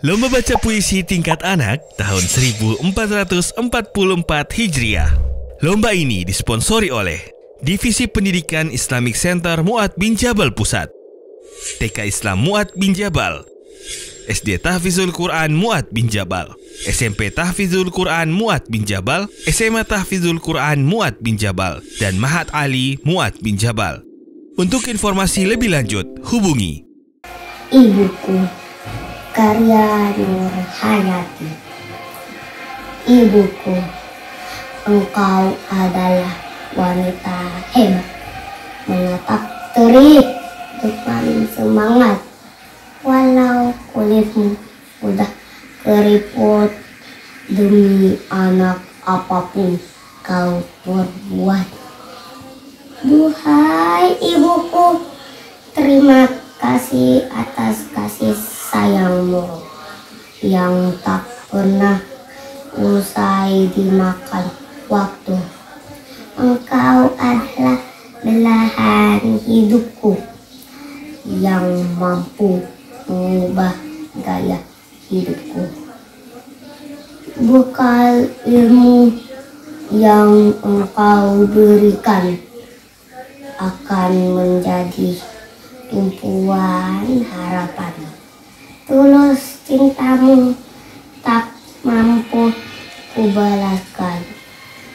Lomba Baca Puisi Tingkat Anak tahun 1444 Hijriah. Lomba ini disponsori oleh Divisi Pendidikan Islamic Center Muat bin Jabal Pusat, TK Islam Muat bin Jabal, SD Tahfizul Quran Muat bin Jabal, SMP Tahfizul Quran Muat bin Jabal, SMA Tahfizul Quran Muat bin Jabal, dan Mahat Ali Muat bin Jabal. Untuk informasi lebih lanjut, hubungi Ibuku karya Nur Hayati. Ibuku engkau adalah wanita hebat menatap terik depan semangat. Walau kulitmu udah keriput demi anak apa pun kau berbuat Duhai ibuku terima kasih yang tak pernah usai dimakan waktu. Engkau adalah belahan hidupku yang mampu mengubah gaya hidupku. Bekal ilmu yang engkau berikan akan menjadi tumpuan harapan tulus cintamu tak mampu kubalaskan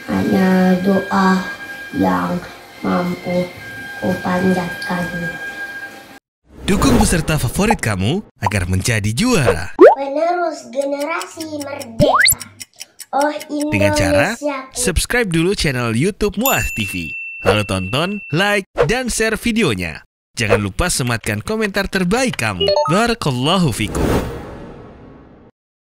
hanya doa yang mampu kupanjatkan Dukung peserta favorit kamu agar menjadi juara penerus generasi merdeka Oh Indonesia dengan cara subscribe dulu channel YouTube Muas TV. Lalu tonton, like, dan share videonya. Jangan lupa sematkan komentar terbaik kamu. Barakallahu fikum.